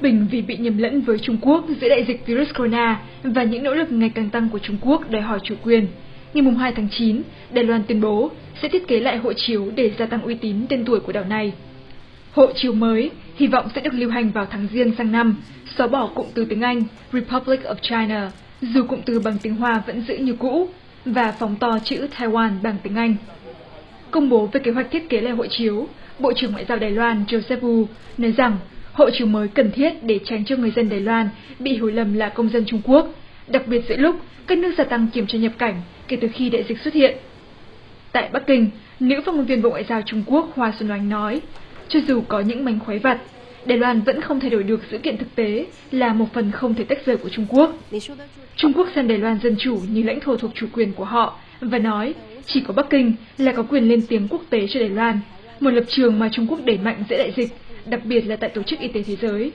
bất bình vì bị nhầm lẫn với Trung Quốc giữa đại dịch virus corona và những nỗ lực ngày càng tăng của Trung Quốc đòi hỏi chủ quyền. Ngày mùng 2 tháng 9, Đài Loan tuyên bố sẽ thiết kế lại hộ chiếu để gia tăng uy tín tên tuổi của đảo này. Hộ chiếu mới hy vọng sẽ được lưu hành vào tháng Giêng sang năm, xóa bỏ cụm từ tiếng Anh Republic of China, dù cụm từ bằng tiếng Hoa vẫn giữ như cũ, và phóng to chữ Taiwan bằng tiếng Anh. Công bố về kế hoạch thiết kế lại hộ chiếu, Bộ trưởng Ngoại giao Đài Loan Joseph Wu nói rằng hộ chiếu mới cần thiết để tránh cho người dân Đài Loan bị hiểu lầm là công dân Trung Quốc, đặc biệt giữa lúc các nước gia tăng kiểm tra nhập cảnh kể từ khi đại dịch xuất hiện. Tại Bắc Kinh, nữ phát ngôn viên Bộ Ngoại giao Trung Quốc Hoa Xuân Oánh nói, cho dù có những mánh khóe vặt, Đài Loan vẫn không thay đổi được sự kiện thực tế là một phần không thể tách rời của Trung Quốc. Trung Quốc xem Đài Loan dân chủ như lãnh thổ thuộc chủ quyền của họ và nói chỉ có Bắc Kinh là có quyền lên tiếng quốc tế cho Đài Loan, một lập trường mà Trung Quốc đẩy mạnh giữa đại dịch, đặc biệt là tại Tổ chức Y tế Thế giới.